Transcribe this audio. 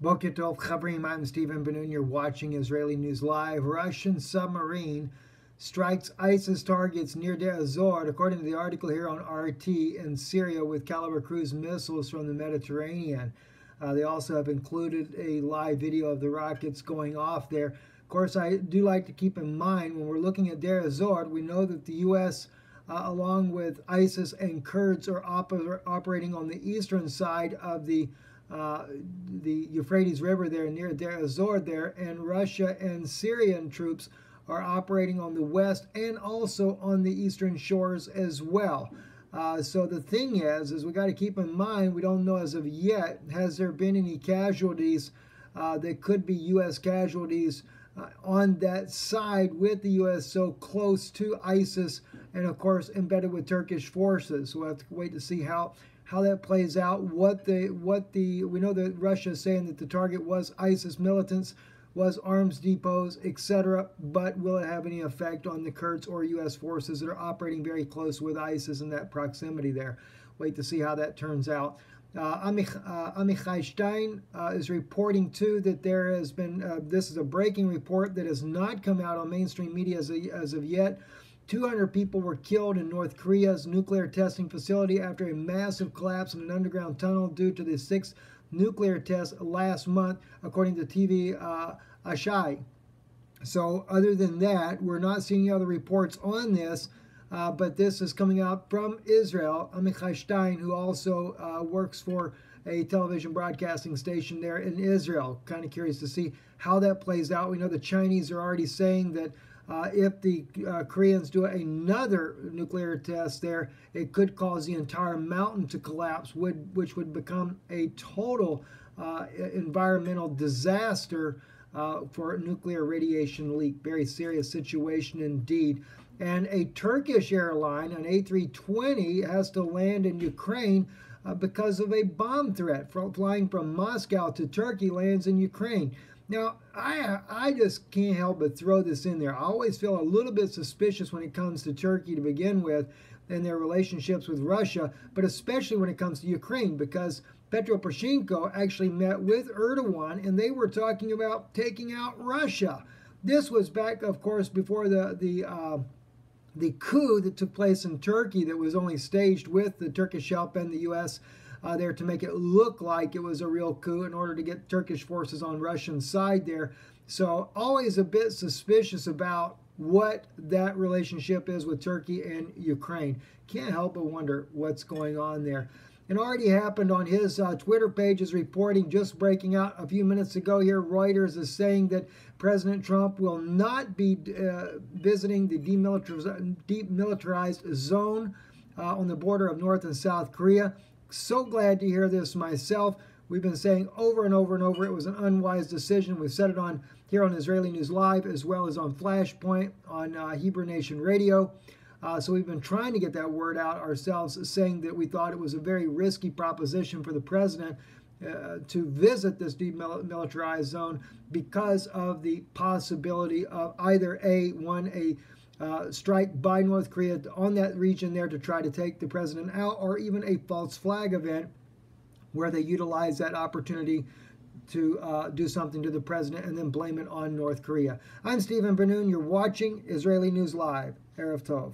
Boker Tov Chavrim, I'm Steven Ben-Nun. You're watching Israeli News Live. Russian submarine strikes ISIS targets near Deir Zor, according to the article here on RT, in Syria with Kalibr cruise missiles from the Mediterranean. Uh, they also have included a live video of the rockets going off there. Of course, I do like to keep in mind when we're looking at Deir Zor, we know that the U.S. Uh, along with ISIS and Kurds are oper operating on the eastern side of the uh, the Euphrates River there near Deir Zor there, and Russia and Syrian troops are operating on the west and also on the eastern shores as well. Uh, so the thing is, is we got to keep in mind, we don't know as of yet, has there been any casualties uh, that could be U.S. casualties uh, on that side with the U.S. so close to ISIS and of course embedded with Turkish forces. So we'll have to wait to see how how that plays out. What the what the we know that Russia is saying that the target was ISIS militants, was arms depots, etc. But will it have any effect on the Kurds or U.S. forces that are operating very close with ISIS in that proximity there? Wait to see how that turns out. Uh, Amich, uh, Amichai Stein uh, is reporting too that there has been, uh, this is a breaking report that has not come out on mainstream media as, a, as of yet, 200 people were killed in North Korea's nuclear testing facility after a massive collapse in an underground tunnel due to the sixth nuclear test last month, according to TV uh, Asahi. So, other than that, we're not seeing other reports on this, uh, but this is coming out from Israel. Amichai Stein, who also uh, works for a television broadcasting station there in Israel. Kind of curious to see how that plays out. We know the Chinese are already saying that uh, if the uh, Koreans do another nuclear test there, it could cause the entire mountain to collapse, would, which would become a total uh, environmental disaster uh, for nuclear radiation leak. Very serious situation indeed. And a Turkish airline, an A320, has to land in Ukraine uh, because of a bomb threat. Flying from Moscow to Turkey lands in Ukraine. Now, I I just can't help but throw this in there. I always feel a little bit suspicious when it comes to Turkey to begin with and their relationships with Russia, but especially when it comes to Ukraine because Petro Poroshenko actually met with Erdogan and they were talking about taking out Russia. This was back, of course, before the the uh, the coup that took place in Turkey that was only staged with the Turkish help and the U.S uh, there to make it look like it was a real coup in order to get Turkish forces on Russian side there. So always a bit suspicious about what that relationship is with Turkey and Ukraine. Can't help but wonder what's going on there. It already happened on his uh, Twitter page is reporting just breaking out a few minutes ago here. Reuters is saying that President Trump will not be uh, visiting the demilitarized, demilitarized zone uh, on the border of North and South Korea. So glad to hear this myself. We've been saying over and over and over it was an unwise decision. We've said it on here on Israeli News Live as well as on Flashpoint on uh, Hebrew Nation Radio. Uh, so we've been trying to get that word out ourselves, saying that we thought it was a very risky proposition for the president uh, to visit this demilitarized zone because of the possibility of either a one a uh, strike by North Korea on that region there to try to take the president out, or even a false flag event where they utilize that opportunity to uh, do something to the president and then blame it on North Korea. I'm Steven Ben-Nun. You're watching Israeli News Live. Erev Tov.